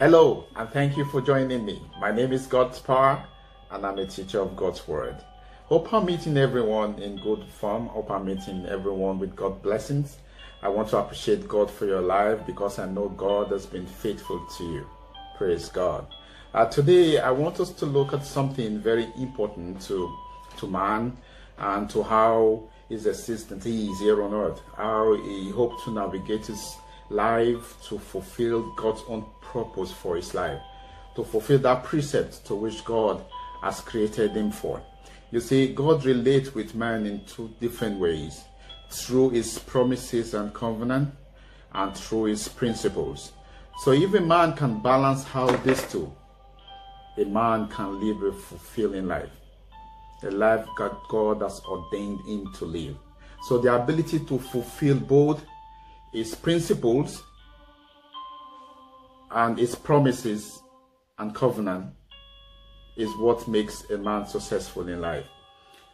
Hello, and thank you for joining me. My name is God's Power, and I'm a teacher of God's Word. Hope I'm meeting everyone in good form. Hope I'm meeting everyone with God blessings. I want to appreciate God for your life because I know God has been faithful to you. Praise God. Uh, today, I want us to look at something very important to, to man and to how his existence is here on earth, how he hopes to navigate his life to fulfill God's own purpose for his life, to fulfill that precept to which God has created him for. You see, God relates with man in two different ways through his promises and covenant and through his principles. So if a man can balance how these two, a man can live a fulfilling life, a life that God has ordained him to live. So the ability to fulfill both his principles and his promises and covenant is what makes a man successful in life.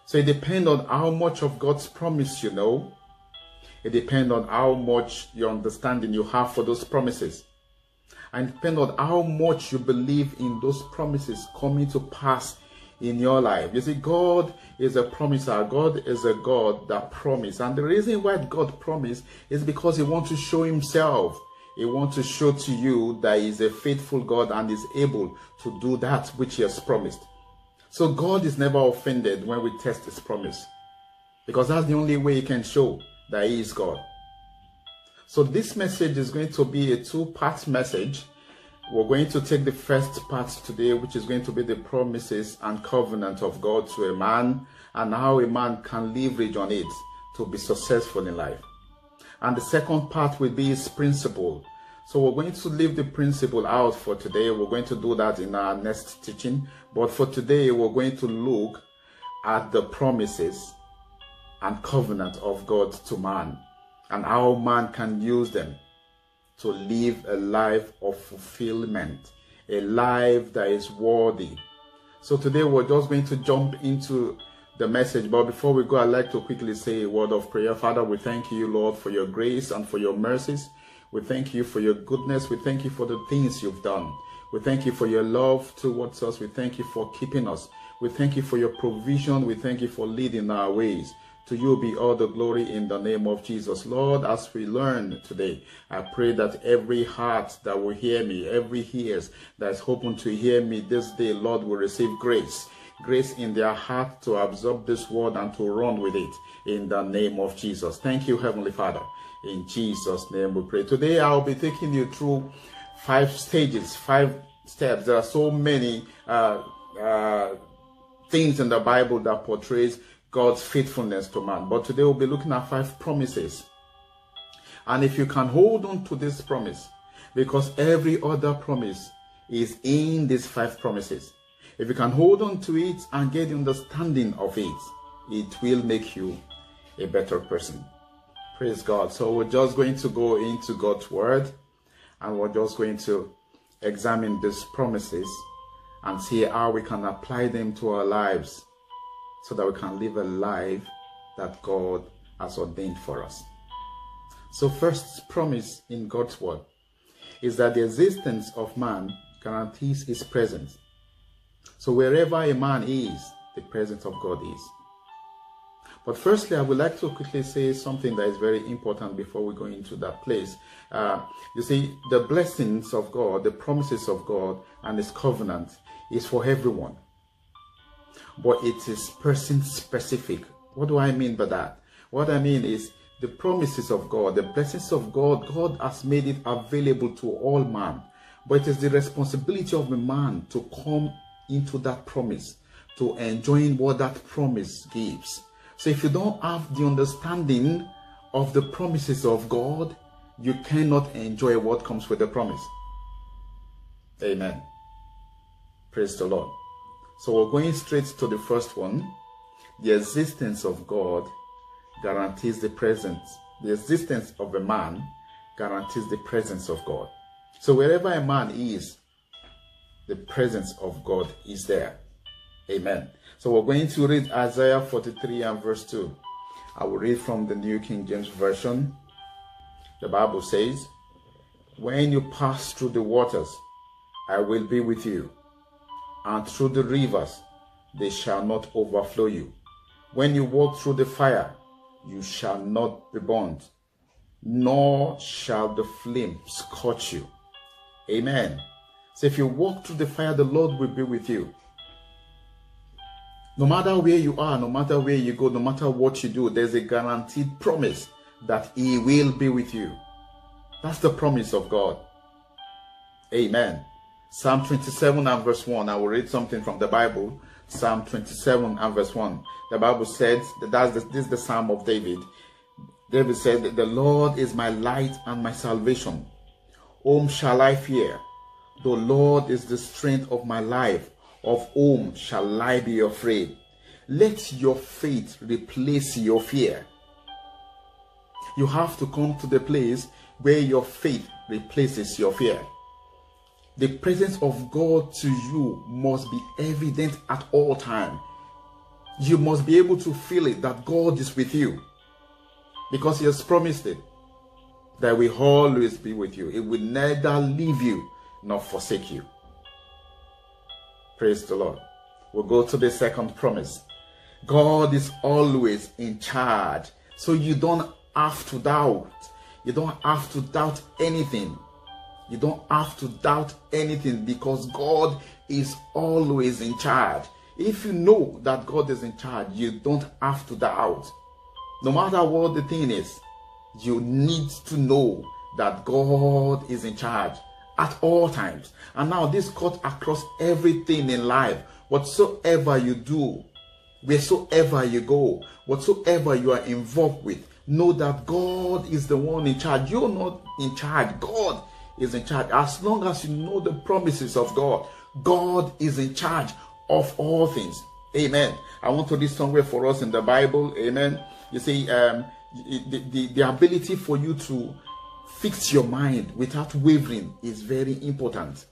So it depends on how much of God's promise you know. It depends on how much your understanding you have for those promises. And depend on how much you believe in those promises coming to pass in your life. You see, God is a promiser. God is a God that promises. And the reason why God promised is because He wants to show Himself. He wants to show to you that He is a faithful God and is able to do that which He has promised. So God is never offended when we test His promise. Because that's the only way He can show that He is God. So this message is going to be a two-part message we're going to take the first part today, which is going to be the promises and covenant of God to a man and how a man can leverage on it to be successful in life. And the second part will be his principle. So we're going to leave the principle out for today. We're going to do that in our next teaching. But for today, we're going to look at the promises and covenant of God to man and how man can use them to live a life of fulfillment, a life that is worthy. So today we're just going to jump into the message. But before we go, I'd like to quickly say a word of prayer. Father, we thank you, Lord, for your grace and for your mercies. We thank you for your goodness. We thank you for the things you've done. We thank you for your love towards us. We thank you for keeping us. We thank you for your provision. We thank you for leading our ways. To you be all the glory in the name of Jesus. Lord, as we learn today, I pray that every heart that will hear me, every ears that is hoping to hear me this day, Lord, will receive grace. Grace in their heart to absorb this word and to run with it in the name of Jesus. Thank you, Heavenly Father. In Jesus' name we pray. Today I'll be taking you through five stages, five steps. There are so many uh, uh, things in the Bible that portrays God's faithfulness to man. But today we'll be looking at five promises. And if you can hold on to this promise, because every other promise is in these five promises. If you can hold on to it and get the understanding of it, it will make you a better person. Praise God. So we're just going to go into God's word and we're just going to examine these promises and see how we can apply them to our lives so that we can live a life that God has ordained for us. So, first promise in God's word is that the existence of man guarantees his presence. So, wherever a man is, the presence of God is. But firstly, I would like to quickly say something that is very important before we go into that place. Uh, you see, the blessings of God, the promises of God, and His covenant is for everyone but it is person specific. What do I mean by that? What I mean is the promises of God, the blessings of God, God has made it available to all man. But it is the responsibility of the man to come into that promise, to enjoy what that promise gives. So if you don't have the understanding of the promises of God, you cannot enjoy what comes with the promise. Amen. Praise the Lord. So we're going straight to the first one. The existence of God guarantees the presence. The existence of a man guarantees the presence of God. So wherever a man is, the presence of God is there. Amen. So we're going to read Isaiah 43 and verse 2. I will read from the New King James Version. The Bible says, When you pass through the waters, I will be with you, and through the rivers they shall not overflow you. When you walk through the fire, you shall not be burned, nor shall the flame scorch you. Amen. So if you walk through the fire, the Lord will be with you. No matter where you are, no matter where you go, no matter what you do, there's a guaranteed promise that He will be with you. That's the promise of God. Amen. Psalm 27 and verse 1. I will read something from the Bible. Psalm 27 and verse 1. The Bible says that that's the, this is the Psalm of David. David said, The Lord is my light and my salvation. Whom shall I fear? The Lord is the strength of my life. Of whom shall I be afraid? Let your faith replace your fear. You have to come to the place where your faith replaces your fear. The presence of God to you must be evident at all time. You must be able to feel it that God is with you because He has promised it that we always be with you. It will neither leave you nor forsake you. Praise the Lord. We'll go to the second promise. God is always in charge. So you don't have to doubt. You don't have to doubt anything. You don't have to doubt anything because God is always in charge. If you know that God is in charge, you don't have to doubt. No matter what the thing is, you need to know that God is in charge at all times. And now this cuts across everything in life. Whatsoever you do, wheresoever you go, whatsoever you are involved with, know that God is the one in charge. You're not in charge. God is in charge. As long as you know the promises of God, God is in charge of all things. Amen. I want to read somewhere for us in the Bible. Amen. You see, um, the, the, the ability for you to fix your mind without wavering is very important.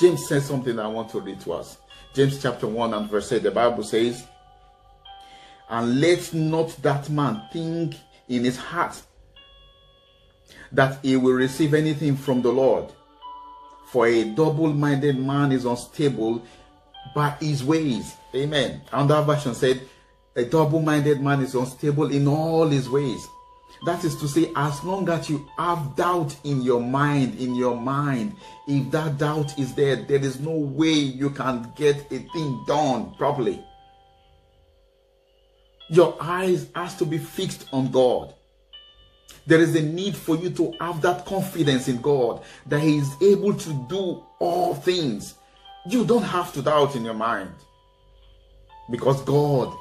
James says something I want to read to us. James chapter 1 and verse 8, the Bible says, And let not that man think in his heart that he will receive anything from the Lord. For a double minded man is unstable by his ways. Amen. Another version said, A double minded man is unstable in all his ways. That is to say, as long as you have doubt in your mind, in your mind, if that doubt is there, there is no way you can get a thing done properly. Your eyes has to be fixed on God. There is a need for you to have that confidence in God that He is able to do all things. You don't have to doubt in your mind because God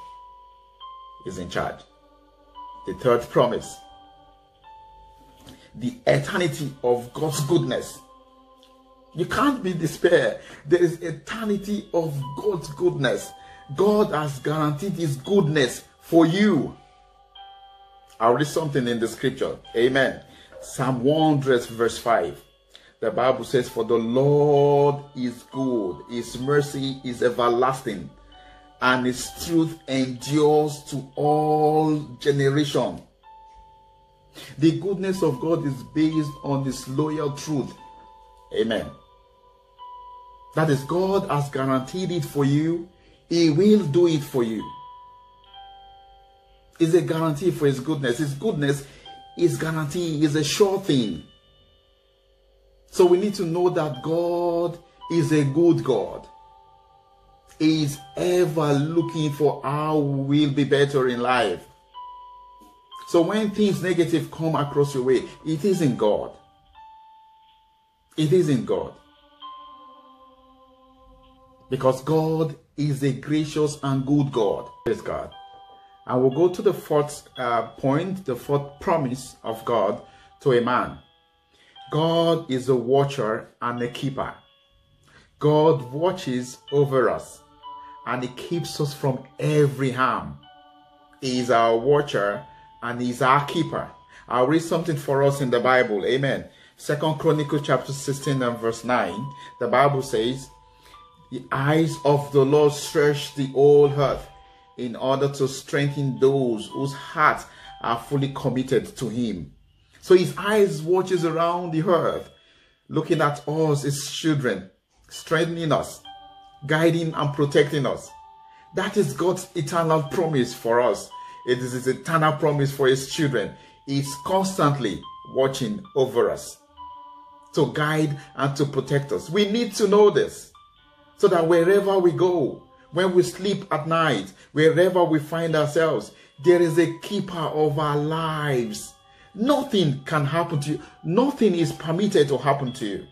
is in charge. The third promise the eternity of God's goodness. You can't be despair. There is eternity of God's goodness. God has guaranteed His goodness for you. I'll read something in the scripture. Amen. Psalm 100, verse 5. The Bible says, For the Lord is good, His mercy is everlasting, and His truth endures to all generation. The goodness of God is based on His loyal truth. Amen. That is, God has guaranteed it for you, He will do it for you is a guarantee for his goodness. His goodness is guarantee, is a sure thing. So we need to know that God is a good God. He is ever looking for how we will be better in life. So when things negative come across your way, it isn't God. It isn't God. Because God is a gracious and good God. Praise God. I will go to the fourth uh, point, the fourth promise of God to a man. God is a watcher and a keeper. God watches over us and He keeps us from every harm. He is our watcher and He's our keeper. I'll read something for us in the Bible. Amen. Second Chronicles chapter 16 and verse 9. The Bible says, The eyes of the Lord search the whole earth in order to strengthen those whose hearts are fully committed to him. So his eyes watches around the earth looking at us as children, strengthening us, guiding and protecting us. That is God's eternal promise for us. It is his eternal promise for his children. He's constantly watching over us to guide and to protect us. We need to know this so that wherever we go, when we sleep at night, wherever we find ourselves, there is a keeper of our lives. Nothing can happen to you. Nothing is permitted to happen to you.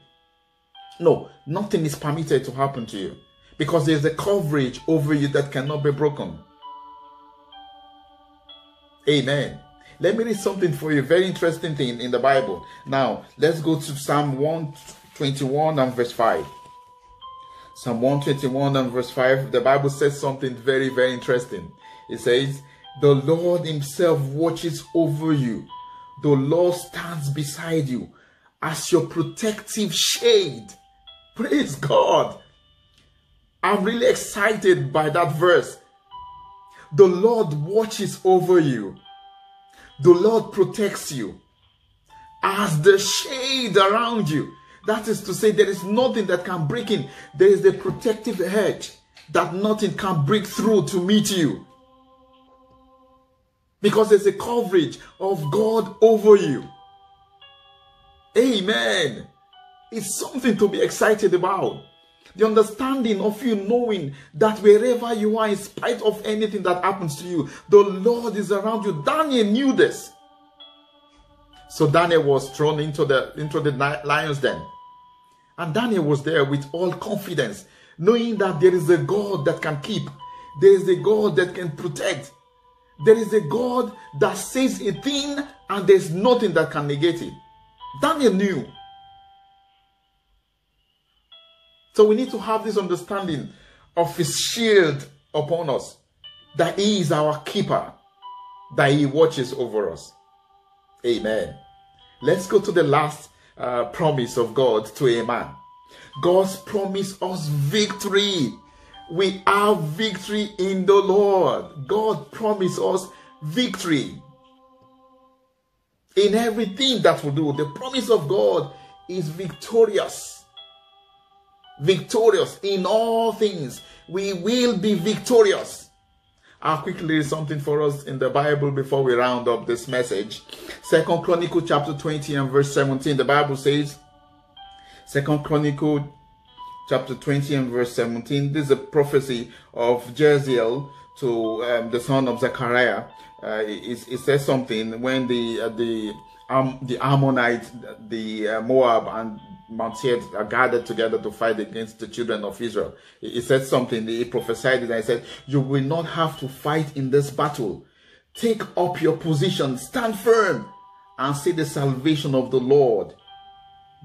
No, nothing is permitted to happen to you because there's a coverage over you that cannot be broken. Amen. Let me read something for you. Very interesting thing in the Bible. Now, let's go to Psalm 121 and verse 5. Psalm 121 and verse 5. The Bible says something very, very interesting. It says, The Lord Himself watches over you, the Lord stands beside you as your protective shade. Praise God. I'm really excited by that verse. The Lord watches over you. The Lord protects you as the shade around you. That is to say, there is nothing that can break in. There is a protective hedge that nothing can break through to meet you. Because there's a coverage of God over you. Amen. It's something to be excited about. The understanding of you knowing that wherever you are, in spite of anything that happens to you, the Lord is around you. Daniel knew this. So Daniel was thrown into the into the lion's den. And Daniel was there with all confidence, knowing that there is a God that can keep, there is a God that can protect, there is a God that says a thing and there's nothing that can negate it. Daniel knew. So we need to have this understanding of his shield upon us, that he is our keeper, that he watches over us. Amen. Let's go to the last uh, promise of God to a man. God's promise us victory. We have victory in the Lord. God promised us victory in everything that we do. The promise of God is victorious victorious in all things. We will be victorious. I'll quickly read something for us in the Bible before we round up this message. Second Chronicle chapter 20 and verse 17. The Bible says, Second Chronicle chapter 20 and verse 17. This is a prophecy of Jeziel to um, the son of Zechariah. Uh, it, it, says something when the uh, the um, the Ammonites, the uh, Moab, and Mount Seir uh, are gathered together to fight against the children of Israel. He said something, he prophesied it, and he said, You will not have to fight in this battle. Take up your position, stand firm, and see the salvation of the Lord.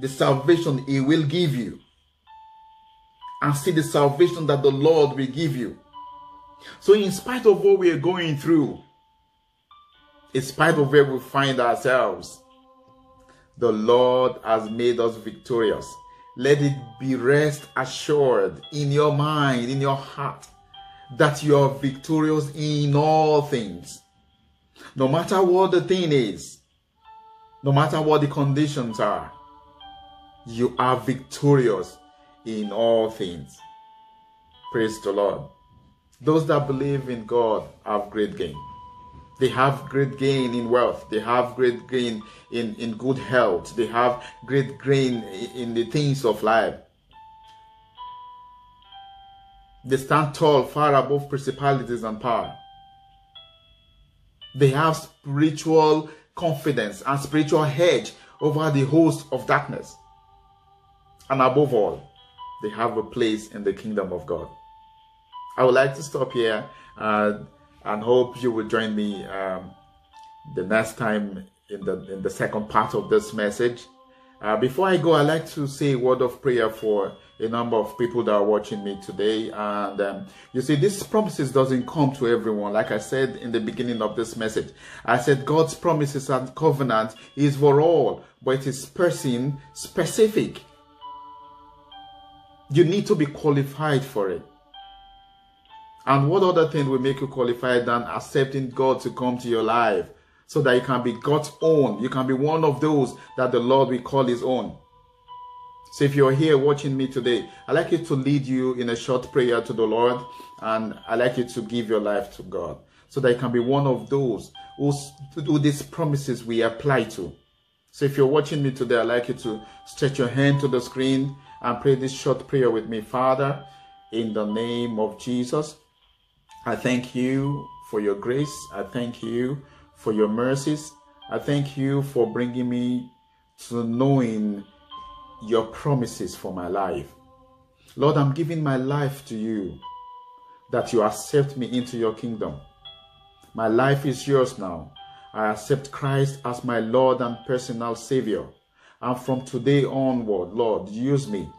The salvation he will give you. And see the salvation that the Lord will give you. So, in spite of what we are going through, in spite of where we find ourselves, the Lord has made us victorious. Let it be rest assured in your mind, in your heart, that you are victorious in all things. No matter what the thing is, no matter what the conditions are, you are victorious in all things. Praise the Lord. Those that believe in God have great gain. They have great gain in wealth. They have great gain in, in good health. They have great gain in the things of life. They stand tall, far above principalities and power. They have spiritual confidence and spiritual hedge over the host of darkness. And above all, they have a place in the kingdom of God. I would like to stop here. Uh, and hope you will join me um, the next time in the in the second part of this message. Uh, before I go, I'd like to say a word of prayer for a number of people that are watching me today. And um, you see, this promises doesn't come to everyone. Like I said in the beginning of this message, I said God's promises and covenant is for all, but it is person specific. You need to be qualified for it. And what other thing will make you qualified than accepting God to come to your life so that you can be God's own? You can be one of those that the Lord will call his own. So if you're here watching me today, I'd like you to lead you in a short prayer to the Lord, and I'd like you to give your life to God so that you can be one of those who, who these promises we apply to. So if you're watching me today, I'd like you to stretch your hand to the screen and pray this short prayer with me. Father, in the name of Jesus, I thank you for your grace. I thank you for your mercies. I thank you for bringing me to knowing your promises for my life. Lord, I'm giving my life to you that you accept me into your kingdom. My life is yours now. I accept Christ as my Lord and personal Savior. And from today onward, Lord, use me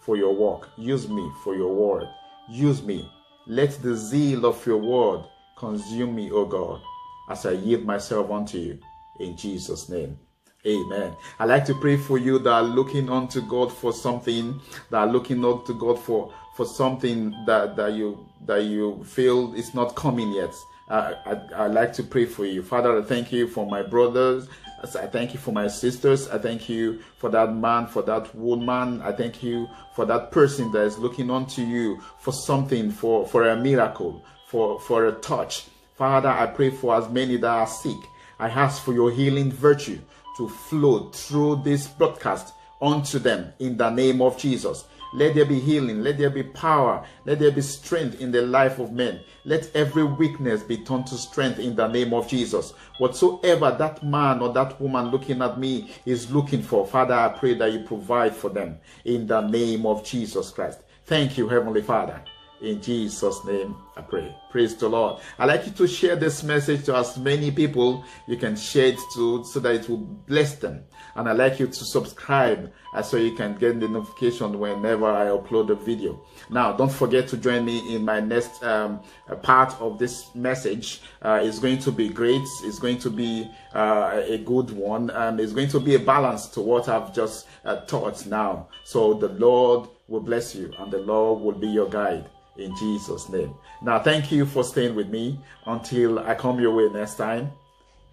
for your work. Use me for your word. Use me. Let the zeal of your word consume me, O God, as I yield myself unto you. In Jesus' name. Amen. I like to pray for you that are looking unto God for something, that are looking up to God for for something that that you that you feel is not coming yet. I, I like to pray for you, Father. I thank you for my brothers. I thank you for my sisters. I thank you for that man, for that woman. I thank you for that person that is looking unto you for something, for for a miracle, for for a touch. Father, I pray for as many that are sick. I ask for your healing virtue to flow through this broadcast unto them in the name of Jesus. Let there be healing. Let there be power. Let there be strength in the life of men. Let every weakness be turned to strength in the name of Jesus. Whatsoever that man or that woman looking at me is looking for, Father, I pray that you provide for them in the name of Jesus Christ. Thank you, Heavenly Father. In Jesus' name, I pray. Praise the Lord. I'd like you to share this message to as many people you can share it to so that it will bless them. And I'd like you to subscribe uh, so you can get the notification whenever I upload a video. Now, don't forget to join me in my next um, part of this message. Uh, it's going to be great. It's going to be uh, a good one. And it's going to be a balance to what I've just uh, taught now. So the Lord will bless you and the Lord will be your guide in Jesus' name. Now, thank you for staying with me until I come your way next time.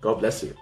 God bless you.